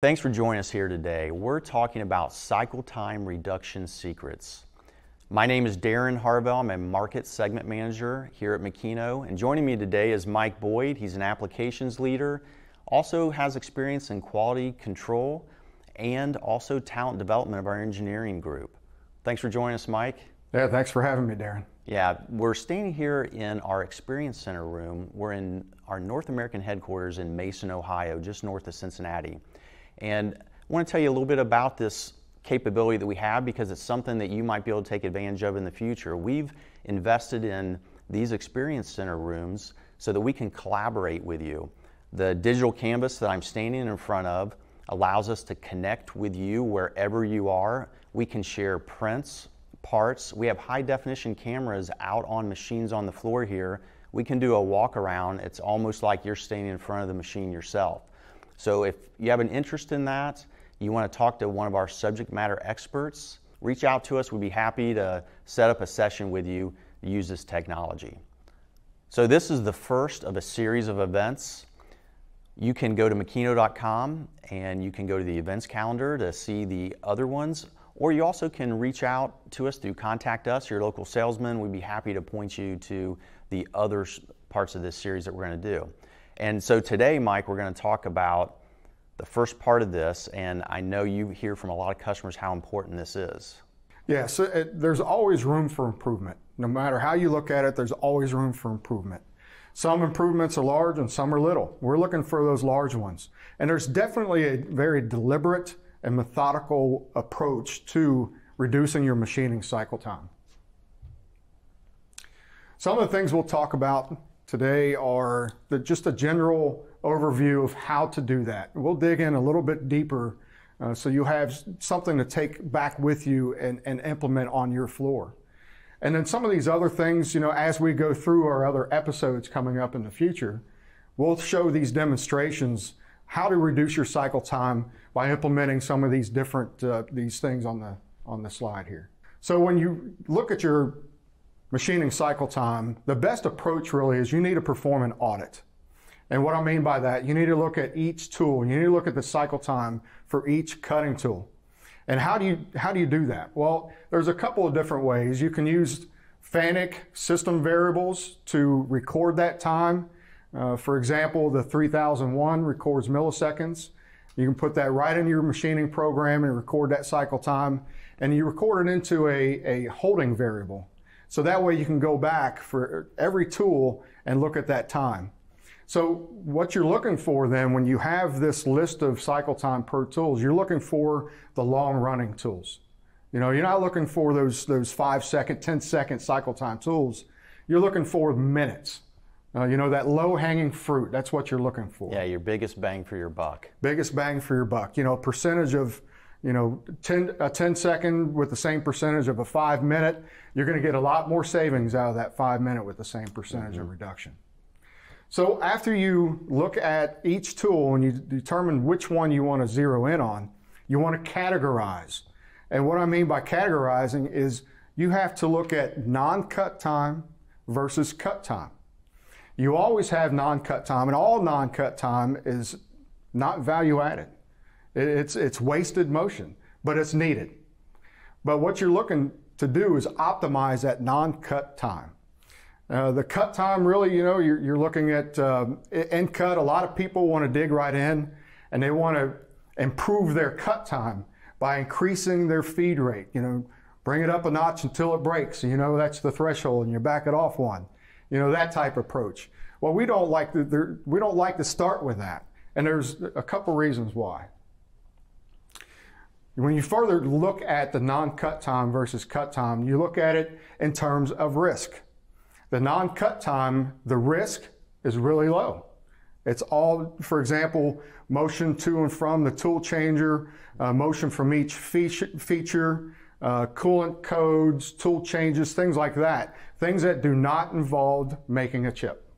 Thanks for joining us here today. We're talking about cycle time reduction secrets. My name is Darren Harvell. I'm a market segment manager here at Makino. And joining me today is Mike Boyd. He's an applications leader, also has experience in quality control and also talent development of our engineering group. Thanks for joining us, Mike. Yeah, thanks for having me, Darren. Yeah, we're standing here in our Experience Center room. We're in our North American headquarters in Mason, Ohio, just north of Cincinnati. And I want to tell you a little bit about this capability that we have because it's something that you might be able to take advantage of in the future. We've invested in these Experience Center rooms so that we can collaborate with you. The digital canvas that I'm standing in front of allows us to connect with you wherever you are. We can share prints, parts. We have high definition cameras out on machines on the floor here. We can do a walk around. It's almost like you're standing in front of the machine yourself. So if you have an interest in that, you want to talk to one of our subject matter experts, reach out to us. We'd be happy to set up a session with you to use this technology. So this is the first of a series of events. You can go to makino.com and you can go to the events calendar to see the other ones, or you also can reach out to us through contact us, your local salesman. We'd be happy to point you to the other parts of this series that we're going to do. And so today, Mike, we're going to talk about the first part of this, and I know you hear from a lot of customers how important this is. Yeah, so it, there's always room for improvement. No matter how you look at it, there's always room for improvement. Some improvements are large and some are little. We're looking for those large ones. And there's definitely a very deliberate and methodical approach to reducing your machining cycle time. Some of the things we'll talk about today are the, just a general overview of how to do that. We'll dig in a little bit deeper uh, so you have something to take back with you and, and implement on your floor. And then some of these other things, you know, as we go through our other episodes coming up in the future, we'll show these demonstrations how to reduce your cycle time by implementing some of these different uh, these things on the on the slide here. So when you look at your machining cycle time, the best approach really is you need to perform an audit. And what I mean by that, you need to look at each tool. You need to look at the cycle time for each cutting tool. And how do you how do you do that? Well, there's a couple of different ways. You can use FANUC system variables to record that time. Uh, for example, the 3001 records milliseconds. You can put that right in your machining program and record that cycle time. And you record it into a, a holding variable. So that way you can go back for every tool and look at that time. So what you're looking for then when you have this list of cycle time per tools, you're looking for the long running tools. You know, you're not looking for those, those five second, 10 second cycle time tools. You're looking for minutes. Uh, you know, that low hanging fruit, that's what you're looking for. Yeah, your biggest bang for your buck. Biggest bang for your buck. You know, percentage of you know, 10, a 10 second with the same percentage of a five minute, you're going to get a lot more savings out of that five minute with the same percentage mm-hmm. of reduction. So after you look at each tool and you determine which one you want to zero in on, you want to categorize. And what I mean by categorizing is you have to look at non-cut time versus cut time. You always have non-cut time and all non-cut time is not value added. It's, it's wasted motion, but it's needed. But what you're looking to do is optimize that non-cut time. Uh, the cut time really, you know, you're, you're looking at end cut. A lot of people want to dig right in and they want to improve their cut time by increasing their feed rate. You know, bring it up a notch until it breaks. You know, that's the threshold and you back it off one. You know, that type approach. Well, we don't like to, we don't like to start with that. And there's a couple reasons why. When you further look at the non-cut time versus cut time, you look at it in terms of risk. The non-cut time, the risk is really low. It's all, for example, motion to and from the tool changer, uh, motion from each feature, uh, coolant codes, tool changes, things like that. Things that do not involve making a chip.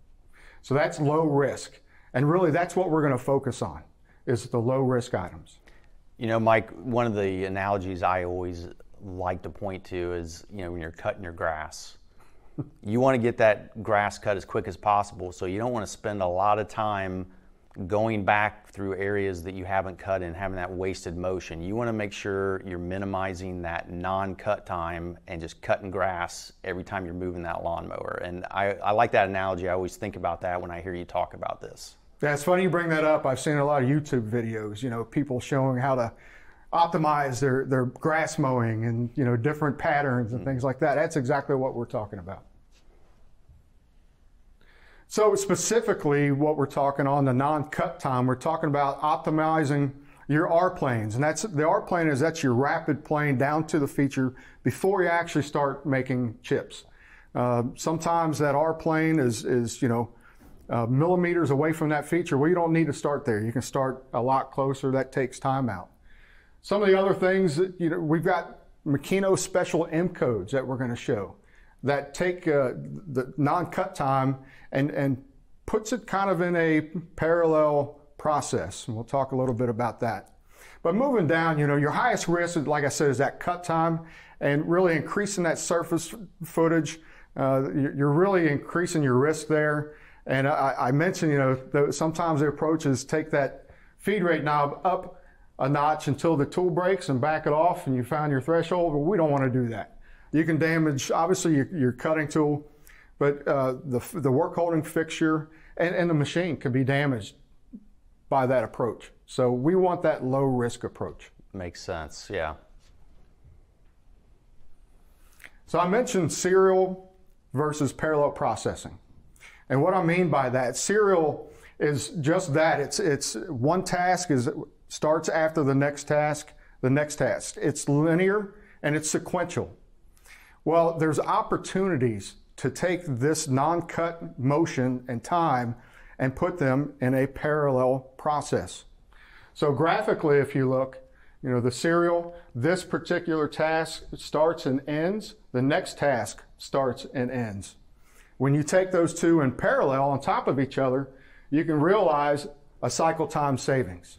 So that's low risk. And really that's what we're going to focus on, is the low risk items. You know, Mike, one of the analogies I always like to point to is, you know, when you're cutting your grass, you want to get that grass cut as quick as possible. So you don't want to spend a lot of time going back through areas that you haven't cut and having that wasted motion. You want to make sure you're minimizing that non-cut time and just cutting grass every time you're moving that lawnmower. And I, I like that analogy. I always think about that when I hear you talk about this. Yeah, it's funny you bring that up. I've seen a lot of YouTube videos, you know, people showing how to optimize their, their grass mowing and, you know, different patterns and mm-hmm. things like that. That's exactly what we're talking about. So specifically what we're talking on the non-cut time, we're talking about optimizing your R planes. And that's the R plane is that's your rapid plane down to the feature before you actually start making chips. Uh, sometimes that R plane is, is you know, uh, millimeters away from that feature. Well, you don't need to start there. You can start a lot closer. That takes time out. Some of the other things that, you know, we've got Makino special M codes that we're going to show that take uh, the non-cut time and, and puts it kind of in a parallel process. And we'll talk a little bit about that. But moving down, you know, your highest risk, like I said, is that cut time and really increasing that surface footage. Uh, you're really increasing your risk there. And I, I mentioned, you know, sometimes the approach is take that feed rate knob up a notch until the tool breaks and back it off and you find your threshold. But we don't want to do that. You can damage, obviously, your, your cutting tool, but uh, the, the work holding fixture and, and the machine could be damaged by that approach. So we want that low risk approach. Makes sense, yeah. So I mentioned serial versus parallel processing. And what I mean by that, serial is just that. It's, it's one task is starts after the next task, the next task. It's linear and it's sequential. Well, there's opportunities to take this non-cut motion and time and put them in a parallel process. So graphically, if you look, you know, the serial, this particular task starts and ends, the next task starts and ends. When you take those two in parallel on top of each other, you can realize a cycle time savings.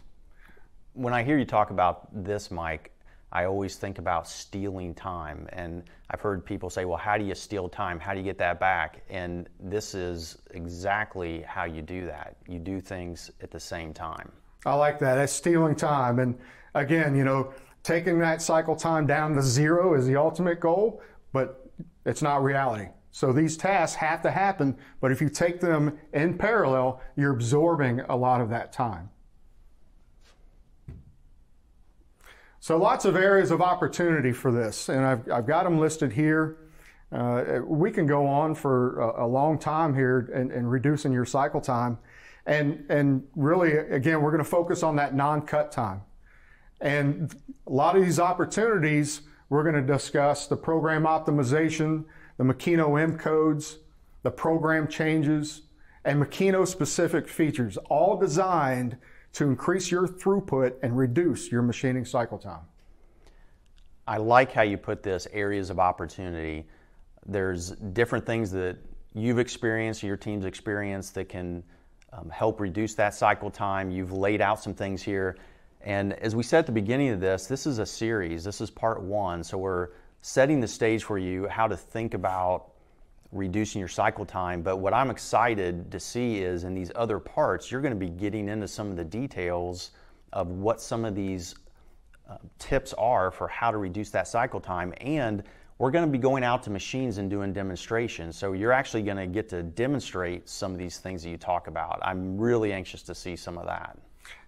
When I hear you talk about this, Mike, I always think about stealing time. And I've heard people say, well, how do you steal time? How do you get that back? And this is exactly how you do that. You do things at the same time. I like that. That's stealing time. And again, you know, taking that cycle time down to zero is the ultimate goal, but it's not reality. So these tasks have to happen, but if you take them in parallel, you're absorbing a lot of that time. So lots of areas of opportunity for this, and I've, I've got them listed here. Uh, we can go on for a, a long time here and, and, reducing your cycle time. And, and really, again, we're going to focus on that non-cut time. And a lot of these opportunities, we're going to discuss the program optimization, the Makino M codes, the program changes, and Makino specific features, all designed to increase your throughput and reduce your machining cycle time. I like how you put this areas of opportunity. There's different things that you've experienced, your team's experienced that can um, help reduce that cycle time. You've laid out some things here. And as we said at the beginning of this, this is a series. This is part one. So we're setting the stage for you how to think about reducing your cycle time. But what I'm excited to see is in these other parts, you're going to be getting into some of the details of what some of these uh, tips are for how to reduce that cycle time. And we're going to be going out to machines and doing demonstrations. So you're actually going to get to demonstrate some of these things that you talk about. I'm really anxious to see some of that.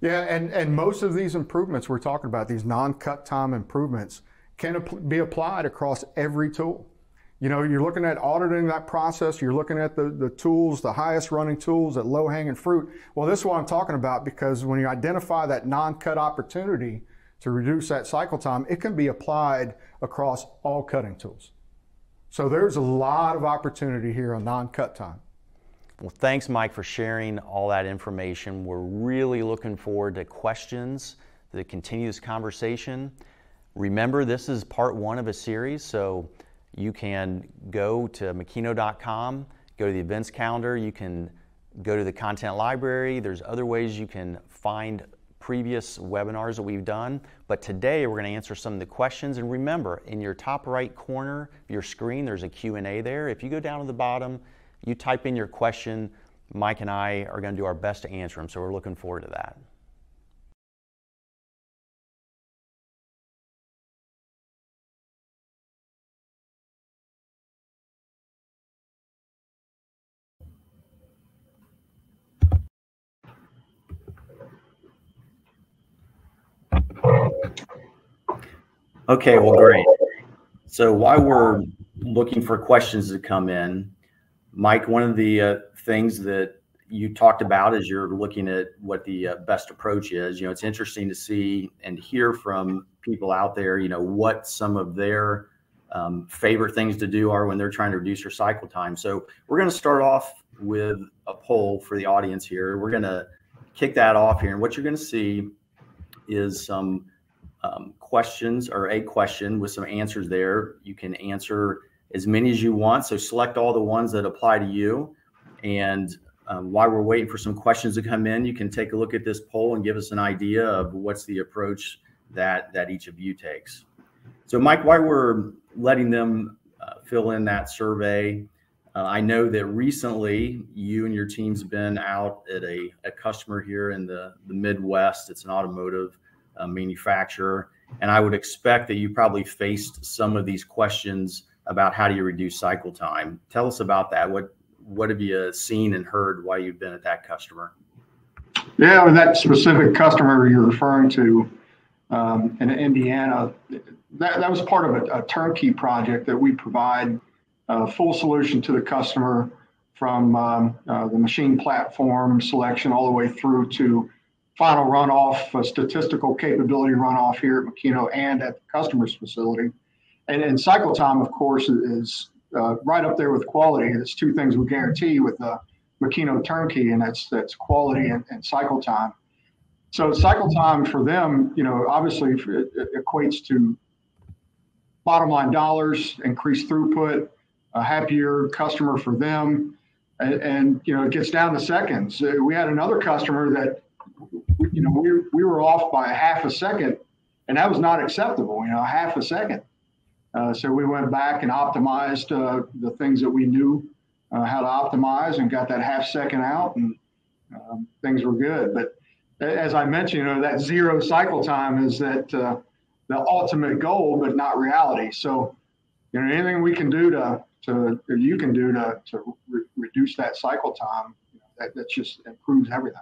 Yeah, and, and most of these improvements we're talking about, these non-cut time improvements, can be applied across every tool. You know, you're looking at auditing that process. You're looking at the, the tools, the highest running tools, that low hanging fruit. Well, this is what I'm talking about because when you identify that non-cut opportunity to reduce that cycle time, it can be applied across all cutting tools. So there's a lot of opportunity here on non-cut time. Well, thanks, Mike, for sharing all that information. We're really looking forward to questions that continue this conversation. Remember, this is part one of a series, so you can go to makino.com, go to the events calendar, you can go to the content library. There's other ways you can find previous webinars that we've done. But today we're going to answer some of the questions. And remember, in your top right corner of your screen, there's a Q&A there. If you go down to the bottom, you type in your question, Mike and I are going to do our best to answer them, so we're looking forward to that. Okay, well, great. So while we're looking for questions to come in, Mike, one of the uh, things that you talked about as you're looking at what the uh, best approach is, you know, it's interesting to see and hear from people out there, you know, what some of their um, favorite things to do are when they're trying to reduce their cycle time. So we're going to start off with a poll for the audience here. We're going to kick that off here. And what you're going to see is some um, questions or a question with some answers there. You can answer as many as you want. So select all the ones that apply to you. And um, while we're waiting for some questions to come in, you can take a look at this poll and give us an idea of what's the approach that that each of you takes. So, Mike, while we're letting them uh, fill in that survey, uh, I know that recently you and your team's been out at a, a customer here in the, the Midwest. It's an automotive uh, manufacturer. And I would expect that you probably faced some of these questions about how do you reduce cycle time. Tell us about that. What what have you seen and heard while you've been at that customer? Yeah, with that specific customer you're referring to um, in Indiana, that, that was part of a, a turnkey project that we provide a full solution to the customer from um, uh, the machine platform selection all the way through to final runoff, uh, statistical capability runoff here at Makino and at the customer's facility. And, and cycle time, of course, is uh, right up there with quality. It's two things we guarantee with the turnkey, and that's that's quality and, and cycle time. So cycle time for them, you know, obviously it, it equates to bottom line dollars, increased throughput, a happier customer for them, and, and you know it gets down to seconds. We had another customer that you know, we, we were off by a half a second, and that was not acceptable, you know, half a second. Uh, so we went back and optimized uh, the things that we knew uh, how to optimize and got that half second out, and um, things were good. But as I mentioned, you know, that zero cycle time is that uh, the ultimate goal, but not reality. So, you know, anything we can do to, to you can do to, to re- reduce that cycle time, you know, that, that just improves everything.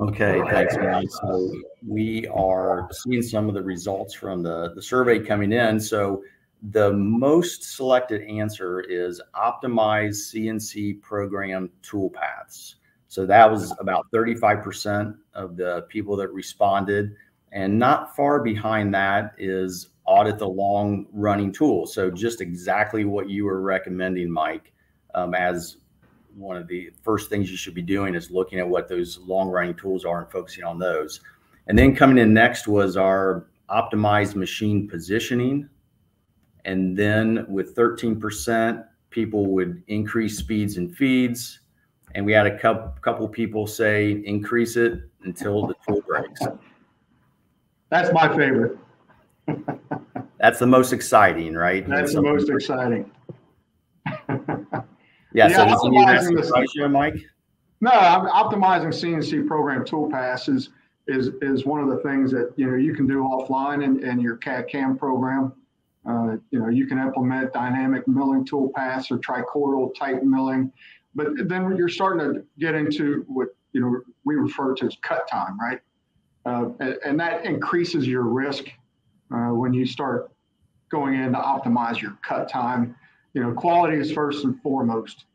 Okay, thanks, man. So we are seeing some of the results from the, the survey coming in. So the most selected answer is optimize CNC program toolpaths. So that was about 35% of the people that responded. And not far behind that is audit the long running tool. So just exactly what you were recommending, Mike, um, as one of the first things you should be doing is looking at what those long running tools are and focusing on those. And then coming in next was our optimized machine positioning. And then with 13%, people would increase speeds and feeds. And we had a couple, couple people say increase it until the tool breaks. That's my favorite. That's the most exciting, right? That's the most exciting. Yeah, yeah so optimizing the ratio, Mike? No, I'm optimizing CNC program tool passes is is one of the things that you know you can do offline in, in your CAD CAM program. Uh, you know, you can implement dynamic milling tool paths or trochoidal type milling, but then you're starting to get into what you know we refer to as cut time, right? Uh, and, and, that increases your risk uh, when you start going in to optimize your cut time you know, quality is first and foremost.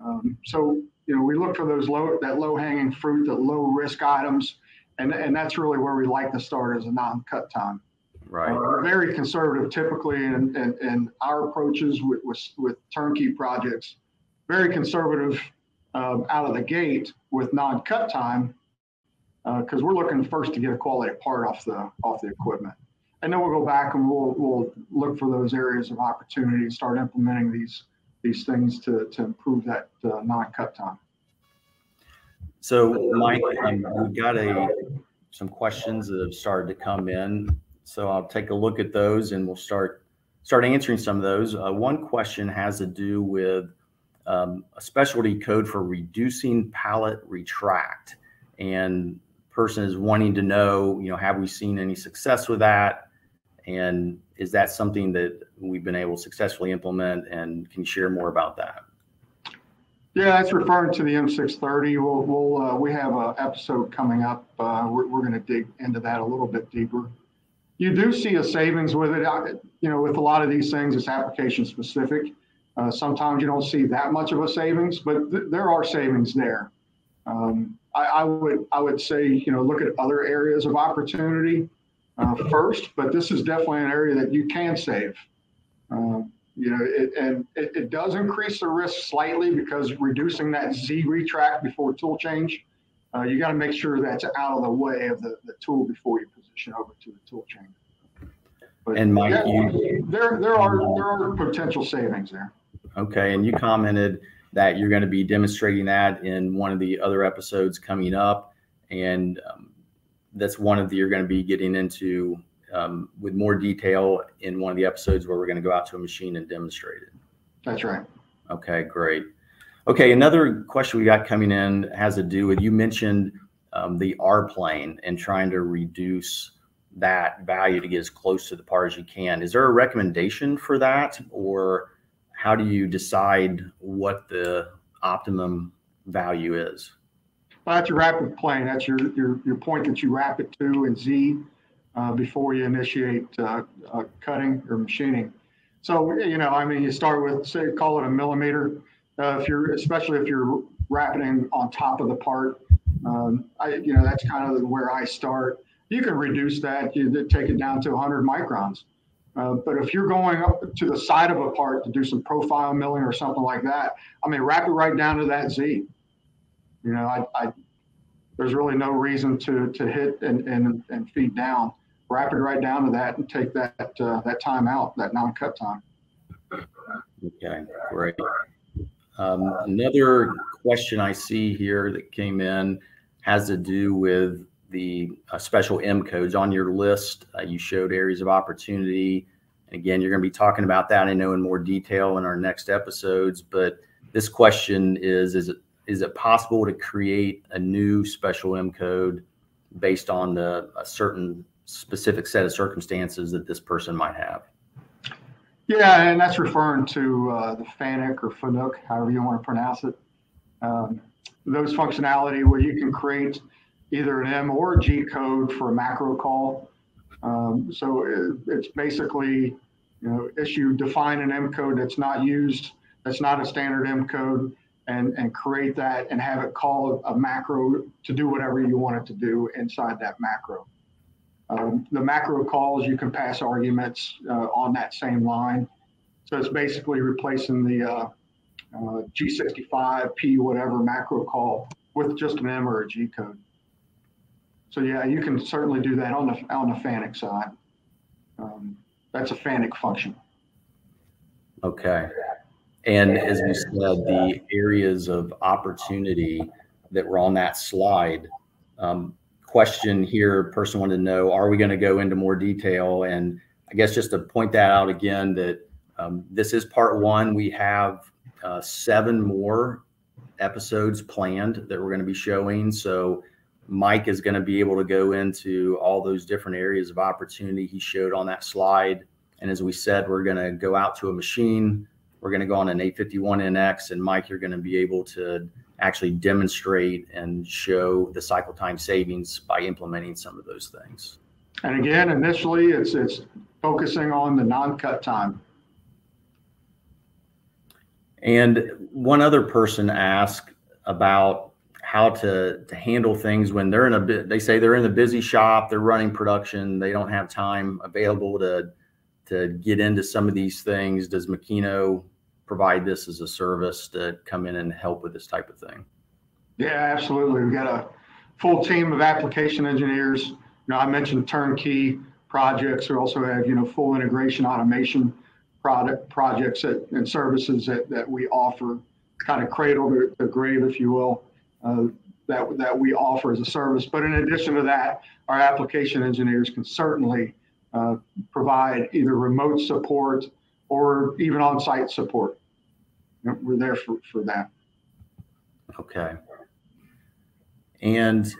Um, so, you know, we look for those low, that low hanging fruit, the low risk items. And, and that's really where we like to start as a non-cut time. Right. Uh, very conservative typically in, in, in our approaches with, with, with, turnkey projects, very conservative um, out of the gate with non-cut time because uh, we're looking first to get a quality part off the off the equipment and then we'll go back and we'll we'll look for those areas of opportunity and start implementing these these things to to improve that uh, non-cut time. So, Mike, um, we've got a some questions that have started to come in. So I'll take a look at those and we'll start start answering some of those. Uh, one question has to do with um, a specialty code for reducing pallet retract. And person is wanting to know, you know, have we seen any success with that? And is that something that we've been able to successfully implement? And can you share more about that? Yeah, that's referring to the M630. We'll, we'll uh, we have an episode coming up. Uh, we're we're going to dig into that a little bit deeper. You do see a savings with it. You know, with a lot of these things, it's application specific. Uh, sometimes you don't see that much of a savings, but th- there are savings there. Um, I, I, would I would say you know look at other areas of opportunity uh, first, but this is definitely an area that you can save. Uh, you know, it, and it, it, does increase the risk slightly because reducing that Z retract before tool change, uh, you got to make sure that's out of the way of the, the tool before you position over to the tool chain. But and Mike, yeah, you, there there are there are potential savings there. Okay, and you commented that you're going to be demonstrating that in one of the other episodes coming up, and um, that's one of the you're going to be getting into um, with more detail in one of the episodes where we're going to go out to a machine and demonstrate it. That's right. Okay, great. Okay, another question we got coming in has to do with you mentioned um, the R plane and trying to reduce that value to get as close to the par as you can. Is there a recommendation for that, or how do you decide what the optimum value is? That's your rapid plane. That's your, your, your point that you rapid to in Z uh, before you initiate uh, uh, cutting or machining. So, you know, I mean, you start with, say, call it a millimeter. Uh, if you're, especially if you're wrapping on top of the part, um, I, you know, that's kind of where I start. You can reduce that. You take it down to 100 microns. Uh, but if you're going up to the side of a part to do some profile milling or something like that, I mean, rapid right down to that Z. You know, I, I there's really no reason to to hit and and, and feed down. Rapid right down to that and take that uh, that time out, that non-cut time. Okay, great. Um, another question I see here that came in has to do with the uh, special M codes on your list. Uh, you showed areas of opportunity. Again, you're going to be talking about that, I know, in more detail in our next episodes. But this question is: Is it is it possible to create a new special M code based on the, a certain specific set of circumstances that this person might have? Yeah, and that's referring to uh, the FANUC or FANUC, however you want to pronounce it. Um, those functionality where you can create either an M or a G code for a macro call. Um, so it, it's basically, you know, issue define an M code that's not used, that's not a standard M code, and and create that and have it call a, macro to do whatever you want it to do inside that macro. Um, the macro calls you can pass arguments uh, on that same line. So it's basically replacing the uh, uh, G65 P whatever macro call with just an M or a G code. So yeah, you can certainly do that on the on the FANUC side. Um, that's a FANUC function. Okay. And as we said, the areas of opportunity that were on that slide. Um, question here, person wanted to know: Are we going to go into more detail? And I guess just to point that out again, that um, this is part one. We have uh, seven more episodes planned that we're going to be showing. So Mike is going to be able to go into all those different areas of opportunity he showed on that slide. And as we said, we're going to go out to a machine. We're going to go on an a51nx, and Mike, you're going to be able to actually demonstrate and show the cycle time savings by implementing some of those things. And again, initially, it's it's focusing on the non-cut time. And one other person asked about how to to handle things when they're in a bit they say they're in a busy shop they're running production they don't have time available to to get into some of these things does makino provide this as a service to come in and help with this type of thing? Yeah absolutely. We've got a full team of application engineers. You know i mentioned turnkey projects. We also have you know full integration automation product projects that, and services that, that we offer kind of cradle to, to grave if you will uh, that, that we offer as a service. But in addition to that, our application engineers can certainly uh, provide either remote support or even on-site support. we're there for, for that. Okay. And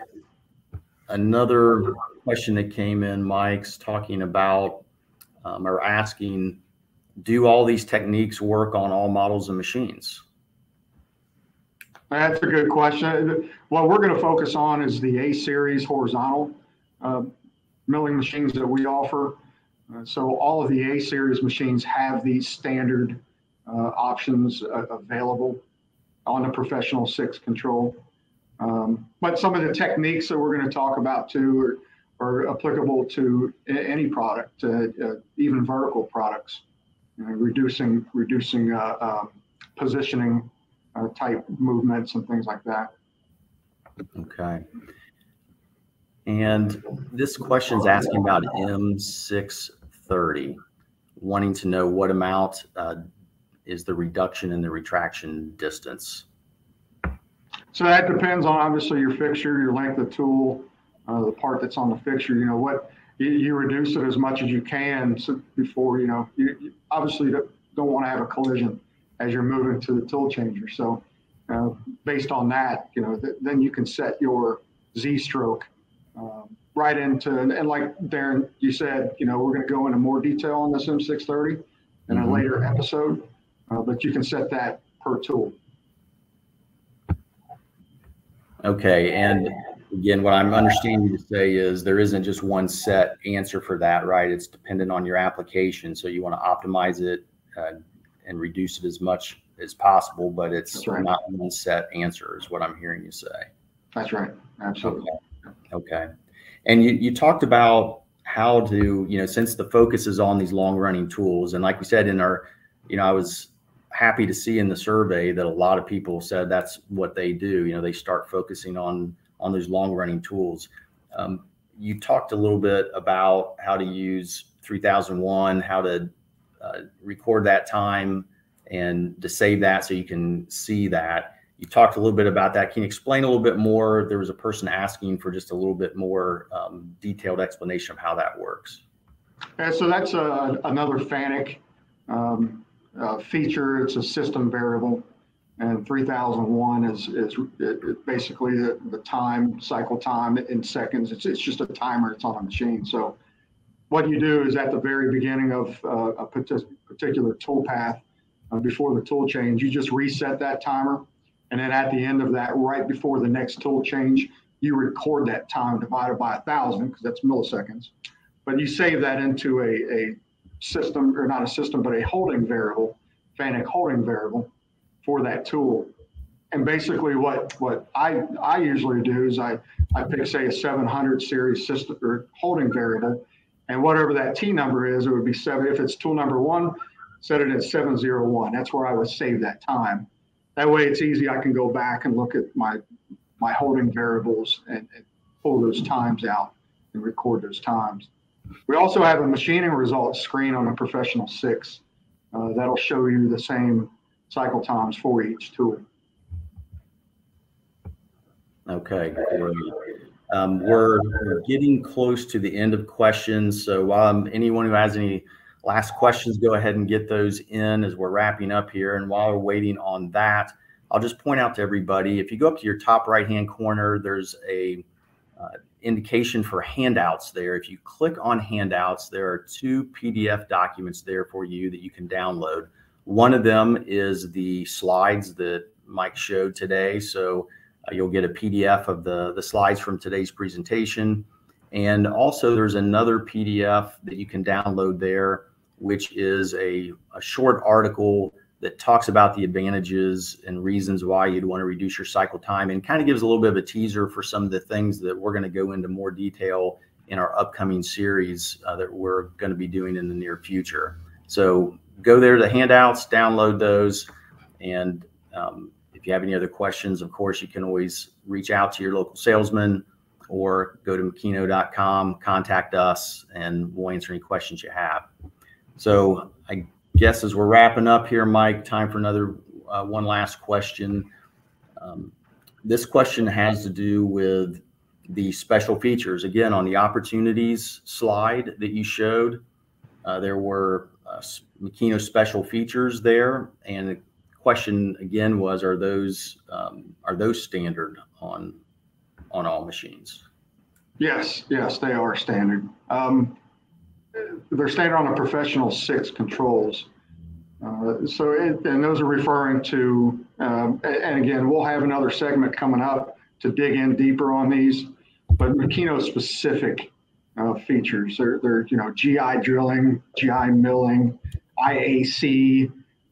another question that came in, Mike's talking about um, or asking, do all these techniques work on all models of machines? That's a good question. What we're going to focus on is the A series horizontal uh, milling machines that we offer. Uh, so all of the A series machines have these standard uh, options uh, available on the professional six control. Um, but some of the techniques that we're going to talk about too are, are applicable to any product, uh, uh, even vertical products, you know, reducing reducing um, positioning type movements and things like that. Okay. And this question is asking about M630, wanting to know what amount uh, is the reduction in the retraction distance. So that depends on obviously your fixture, your length of tool, uh, the part that's on the fixture. You know what you, you reduce it as much as you can so before you know. You, you obviously don't, want to have a collision as you're moving to the tool changer. So uh, based on that, you know, th- then you can set your Z stroke right into, and, like Darren, you said, you know, we're going to go into more detail on this M630 in mm-hmm. a later episode, uh, but you can set that per tool. Okay. And again, what I'm understanding you to say is there isn't just one set answer for that, right? It's dependent on your application. So you want to optimize it uh, and reduce it as much as possible, but it's right. not one set answer, is what I'm hearing you say. That's right. Absolutely. Okay. okay. And you, you talked about how to, you know, since the focus is on these long running tools, and like we said in our, you know, I was happy to see in the survey that a lot of people said that's what they do. You know, they start focusing on on those long running tools. Um, you talked a little bit about how to use 3001, how to uh, record that time and to save that so you can see that. You talked a little bit about that. Can you explain a little bit more? There was a person asking for just a little bit more um, detailed explanation of how that works. Yeah, so that's a, another FANUC um, uh, feature. It's a system variable, and 3001 is is it, basically the, the time cycle time in seconds. It's it's just a timer. It's on a machine. So what you do is at the very beginning of uh, a particular tool path, uh, before the tool change, you just reset that timer. And then at the end of that, right before the next tool change, you record that time divided by a thousand because that's milliseconds. But you save that into a, a system, or not a system, but a holding variable, FANUC holding variable for that tool. And basically, what what I I usually do is I I pick say a 700 series system or holding variable, and whatever that T number is, it would be seven. If it's tool number one, set it at 701. That's where I would save that time. That way it's easy. I can go back and look at my my holding variables and, and pull those times out and record those times. We also have a machining results screen on a professional six uh, that'll show you the same cycle times for each tool. Okay, great. Um, we're, getting close to the end of questions. So while anyone who has any last questions, go ahead and get those in as we're wrapping up here. And while we're waiting on that, I'll just point out to everybody, if you go up to your top right-hand corner, there's a uh, indication for handouts there. If you click on handouts, there are two PDF documents there for you that you can download. One of them is the slides that Mike showed today. So uh, you'll get a PDF of the, the slides from today's presentation. And also there's another PDF that you can download there which is a, a short article that talks about the advantages and reasons why you'd want to reduce your cycle time and kind of gives a little bit of a teaser for some of the things that we're going to go into more detail in our upcoming series uh, that we're going to be doing in the near future. So go there to handouts, download those. And um, if you have any other questions, of course, you can always reach out to your local salesman or go to makino.com, contact us, and we'll answer any questions you have. So I guess as we're wrapping up here, Mike, time for another uh, one last question. Um, this question has to do with the special features. Again, on the opportunities slide that you showed, uh, there were uh, Makino special features there. And the question again was, are those um, are those standard on on all machines? Yes, yes, they are standard. Um, they're standard on a professional six controls. Uh, so, it, and those are referring to, um, and again, we'll have another segment coming up to dig in deeper on these, but Makino specific uh, features. They're, they're, you know, GI drilling, GI milling, IAC,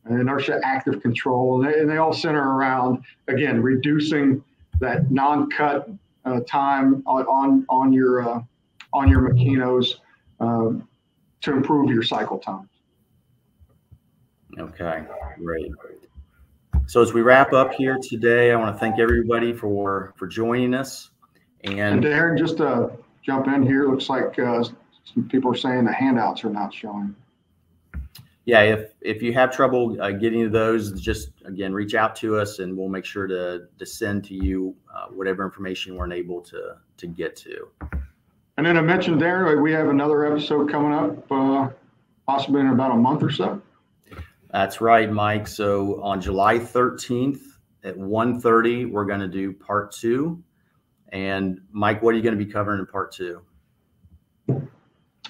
inertia active control, and they, and they all center around, again, reducing that non-cut uh, time on, on, on your, uh, on your Makinos um, to improve your cycle time. Okay, great. So as we wrap up here today, I want to thank everybody for for joining us. And And Darren, just to jump in here, looks like uh, some people are saying the handouts are not showing. yeah, if if you have trouble uh, getting to those, just again reach out to us, and we'll make sure to to send to you uh, whatever information we're unable to to get to. And then I mentioned, Darren, we have another episode coming up, uh, possibly in about a month or so. That's right, Mike. So on July 13th at 1:30, we're going to do part two. And Mike, what are you going to be covering in part two?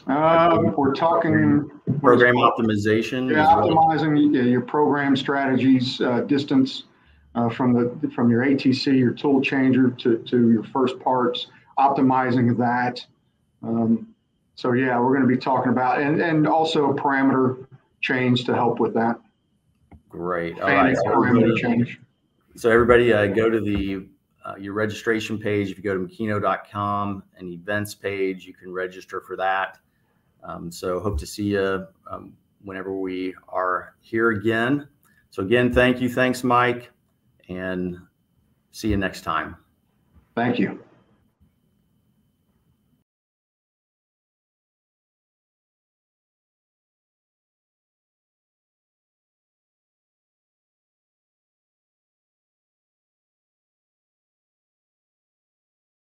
Um, we're talking Program optimization. Yeah, optimizing yeah, your program strategies, uh, distance uh, from the from your ATC, your tool changer to, to your first parts, optimizing that. Um, so yeah, we're going to be talking about and and also parameter change to help with that. Great. All right. Parameter everybody, change. so everybody uh, go to the uh, your registration page. If you go to Makino.com and events page, you can register for that. Um, so hope to see you um, whenever we are here again. So again, thank you. Thanks, Mike. And see you next time. Thank you.